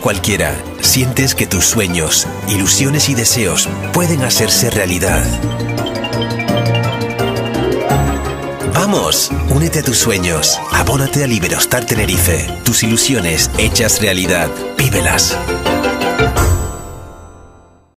cualquiera, sientes que tus sueños, ilusiones y deseos pueden hacerse realidad. Vamos, únete a tus sueños. Abónate a Liberostar Tenerife. Tus ilusiones hechas realidad. Vívelas.